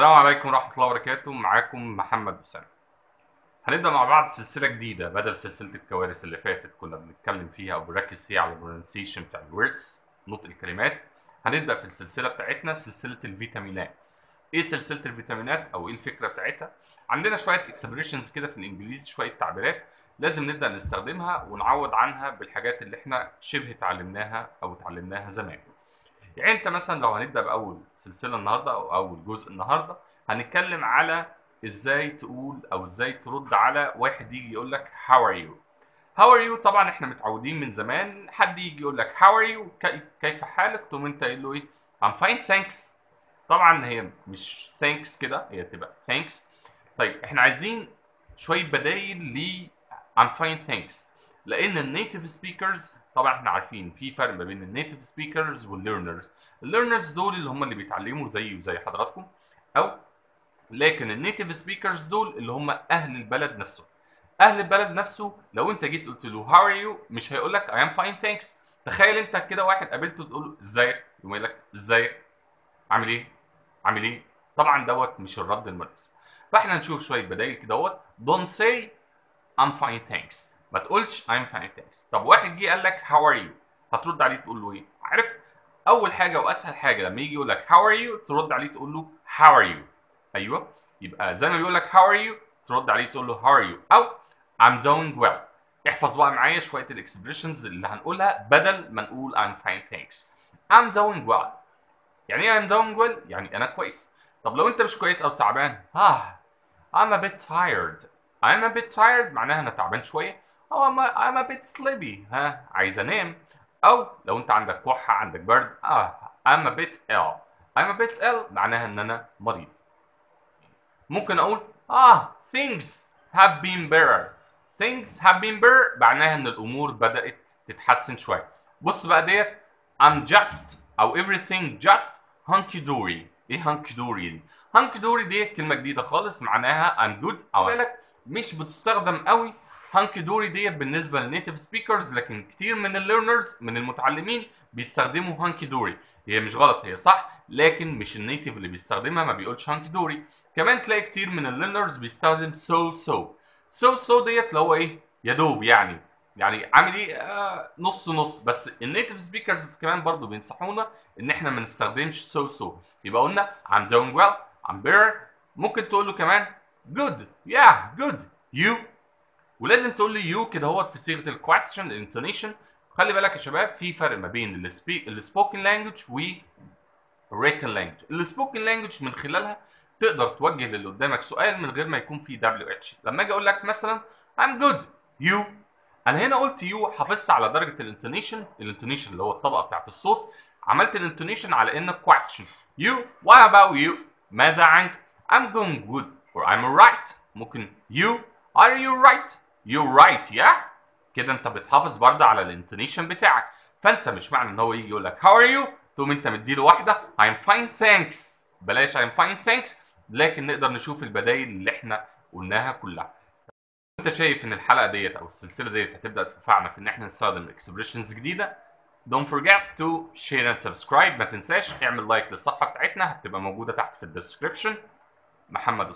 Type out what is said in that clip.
السلام عليكم ورحمة الله وبركاته. معاكم محمد أسامة هنبدأ مع بعض سلسلة جديدة بدل سلسلة الكوارث اللي فاتت كنا بنتكلم فيها أو بنركز فيها على ال pronunciation بتاع ال words نطق الكلمات. هنبدأ في السلسلة بتاعتنا سلسلة الفيتامينات. إيه سلسلة الفيتامينات أو إيه الفكرة بتاعتها؟ عندنا شوية expressions كده في الإنجليزي شوية تعبيرات لازم نبدأ نستخدمها ونعوض عنها بالحاجات اللي إحنا شبه اتعلمناها أو اتعلمناها زمان. يعني انت مثلا لو هنبدأ بأول سلسلة النهارده أو أول جزء النهارده هنتكلم على إزاي تقول أو إزاي ترد على واحد يجي يقول لك how are you how are you طبعا إحنا متعودين من زمان حد يجي يقول لك how are you كيف حالك؟ تقوم أنت قايل له إيه؟ I'm fine thanks. طبعا هي مش thanks كده هي تبقى thanks. طيب إحنا عايزين شوية بدايل ل I'm fine thanks. لأن ال native speakers طبعا إحنا عارفين في فرق ما بين ال native speakers وال learners. ال learners دول اللي هم اللي بيتعلموا زي وزي حضراتكم أو لكن ال native speakers دول اللي هم أهل البلد نفسه. أهل البلد نفسه لو أنت جيت قلت له how are you مش هيقول لك I am fine thanks تخيل أنت كده واحد قابلته تقول له إزيك؟ يقوم لك إزيك؟ عامل إيه؟ عامل إيه؟ طبعا دوت مش الرد المناسب فإحنا نشوف شوية بدايل كده دوت don't say I'm fine thanks. ما تقولش I'm fine thanks. طب واحد جه قال لك how are you? هترد عليه تقول له إيه؟ عارف؟ أول حاجة وأسهل حاجة لما يجي يقول لك how are you? ترد عليه تقول له how are you? أيوه. يبقى زي ما بيقول لك how are you? ترد عليه تقول له how are you? أو I'm doing well. احفظ بقى معايا شوية الاكسبريشنز اللي هنقولها بدل ما نقول I'm fine thanks. I'm doing well. يعني إيه I'm doing well? يعني أنا كويس. طب لو أنت مش كويس أو تعبان آه I'm a bit tired. I'm a bit tired معناها أنا تعبان شوية. أو I'm a, I'm a bit sleepy ها عايز انام أو لو انت عندك كحة عندك برد. آه I'm a bit ill. I'm a bit ill معناها إن أنا مريض. ممكن أقول آه things have been better. Things have been better معناها إن الأمور بدأت تتحسن شوية. بص بقى ديت I'm just أو everything just hunky dory إيه hunky dory دي؟ hunky dory دي كلمة جديدة خالص معناها I'm good. خلي بالك مش بتستخدم قوي hunky dory ديت بالنسبة لل native speakers لكن كتير من ال learners من المتعلمين بيستخدموا hunky dory هي مش غلط هي صح لكن مش ال native اللي بيستخدمها ما بيقولش hunky dory كمان تلاقي كتير من ال learners بيستخدم so so so so ديت اللي هو إيه؟ يا دوب يعني. يعني عامل إيه؟ آه نص نص. بس ال native speakers كمان برضو بينصحونا إن إحنا ما نستخدمش so so يبقى قلنا I'm doing well I'm better. ممكن تقول له كمان good. Yeah good. You ولازم تقول لي you كده هو في صيغة ال question ال intonation خلي بالك يا شباب في فرق ما بين ال spoken language و written language. ال spoken language من خلالها تقدر توجه للي قدامك سؤال من غير ما يكون في WH لما أجي أقول لك مثلا I'm good. You. أنا هنا قلت you حافظت على درجة ال intonation ال intonation اللي هو الطبقة بتاعت الصوت. عملت ال intonation على انك question. You. What about you? ماذا عنك؟ I'm doing good or I'm alright. ممكن you. Are you right? You right yeah. كده انت بتحافظ برضه على ال intonation بتاعك. فانت مش معنى ان هو يجي يقول لك how are you? تقوم انت مديله واحدة I'm fine thanks. بلاش I'm fine thanks. لكن نقدر نشوف البدايل اللي إحنا قلناها كلها. انت شايف إن الحلقة ديت أو السلسلة ديت هتبدأ تنفعنا في إن إحنا نستخدم expressions جديدة؟ Don't forget to share and subscribe. ما تنساش اعمل like للصفحة بتاعتنا هتبقى موجودة تحت في ال description محمد